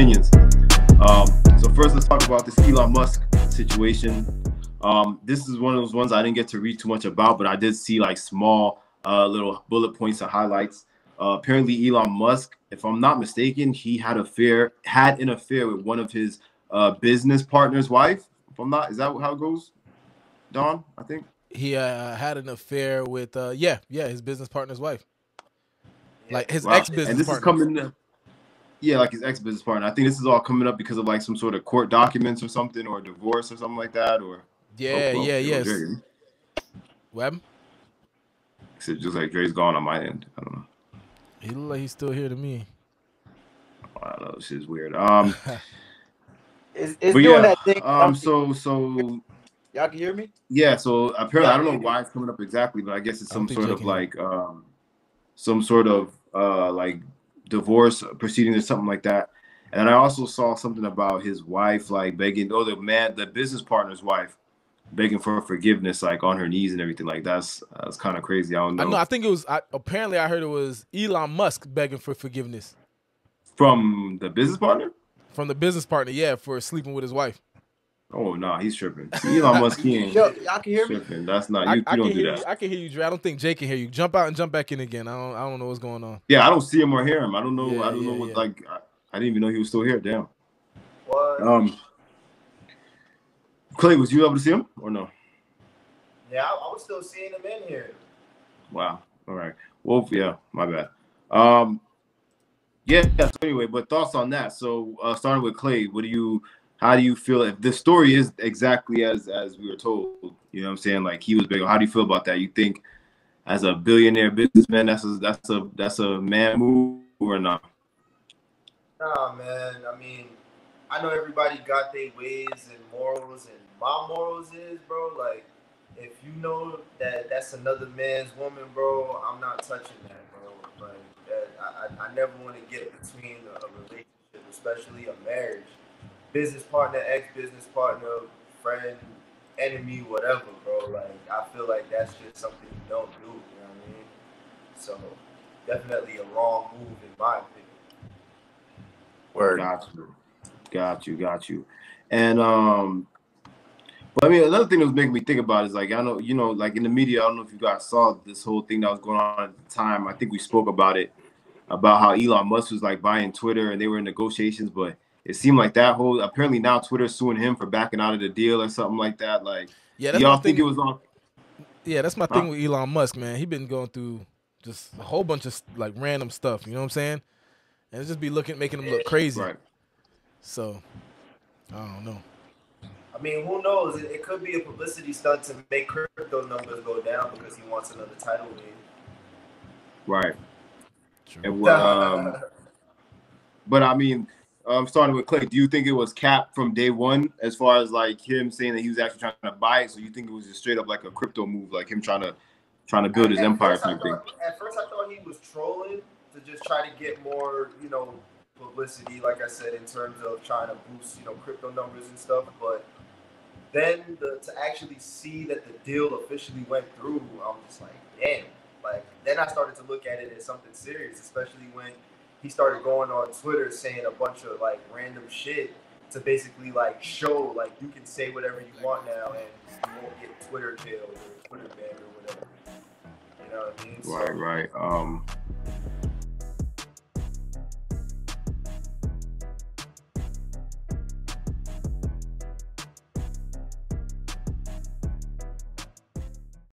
opinions. Um, so first, let's talk about this Elon Musk situation. Um, this is one of those ones I didn't get to read too much about, but I did see like small uh, little bullet points and highlights. Uh, apparently, Elon Musk, if I'm not mistaken, he had a affair had an affair with one of his uh, business partner's wife. If I'm not, is that how it goes? Don, I think he uh, had an affair with uh, yeah, yeah, his business partner's wife, like his wow. ex business. And this partner. is coming. Yeah, like his ex business partner. I think this is all coming up because of like some sort of court documents or something, or divorce or something like that, or yeah, oh, well, yeah, yes. Web. So just like Dre's gone on my end. I don't know. He look like he's still here to me. I don't know. This is weird. Um. it's, it's doing yeah, that thing. Um. So so. Y'all can hear me? Yeah. So apparently, I don't know why it's coming up exactly, but I guess it's some sort of like um, some sort of uh like divorce proceedings or something like that. And I also saw something about his wife like begging, oh, the man, the business partner's wife begging for forgiveness, like on her knees and everything. Like that's that's kind of crazy. I don't know. I know. I think it was. I, apparently, I heard it was Elon Musk begging for forgiveness from the business partner. From the business partner, yeah, for sleeping with his wife. Oh no, nah, he's tripping. Elon Musk, he ain't Yo, y'all can hear tripping. Me? That's not you. I, you don't do that. You. I can hear you, Dre. I don't think Jake can hear you. Jump out and jump back in again. I don't. I don't know what's going on. Yeah, I don't see him or hear him. I don't know. Yeah, I don't yeah, know what yeah. like. I, I, didn't even know he was still here. Damn. What? Um. Clay, was you able to see him or no? Yeah, I, I was still seeing him in here. Wow. All right. Well, yeah, my bad. Um, yeah. So anyway, but thoughts on that. So, uh, starting with Clay, what do you, how do you feel if the story is exactly as as we were told? You know, what I'm saying like he was big. How do you feel about that? You think, as a billionaire businessman, that's a that's a that's a man move or not? Nah, man. I mean, I know everybody got their ways and morals, and my morals is, bro, like if you know that that's another man's woman, bro, I'm not touching that, bro. But that, I, I never want to get between a relationship, especially a marriage. Business partner, ex business partner, friend, enemy, whatever, bro. Like I feel like that's just something you don't do. You know what I mean? So definitely a wrong move in my opinion. Word. Got you. Got you. Got you. And um, but I mean, another thing that was making me think about is like I know you know like in the media. I don't know if you guys saw this whole thing that was going on at the time. I think we spoke about it about how Elon Musk was like buying Twitter and they were in negotiations, but it seemed like that whole apparently now Twitter's suing him for backing out of the deal or something like that. Like, yeah, y'all think it was on? Yeah, that's my huh? thing with Elon Musk, man. He been going through just a whole bunch of like random stuff. You know what I'm saying? And just be looking, making him look crazy. Right. So, I don't know. I mean, who knows? It, it, could be a publicity stunt to make crypto numbers go down because he wants another title win. Right. And, um, but I mean, I'm um, starting with Clay. Do you think it was capped from day one, as far as like him saying that he was actually trying to buy it? So you think it was just straight up like a crypto move, like him trying to trying to build his at empire type thing? At first, I thought he was trolling to just try to get more, you know, publicity. Like I said, in terms of trying to boost, you know, crypto numbers and stuff. But then the, to actually see that the deal officially went through, I'm just like, damn. Like then I started to look at it as something serious, especially when he started going on Twitter saying a bunch of like random shit to basically like show like you can say whatever you want now and you won't get Twitter jailed or Twitter banned or whatever. You know what I mean? Right, so, right. Um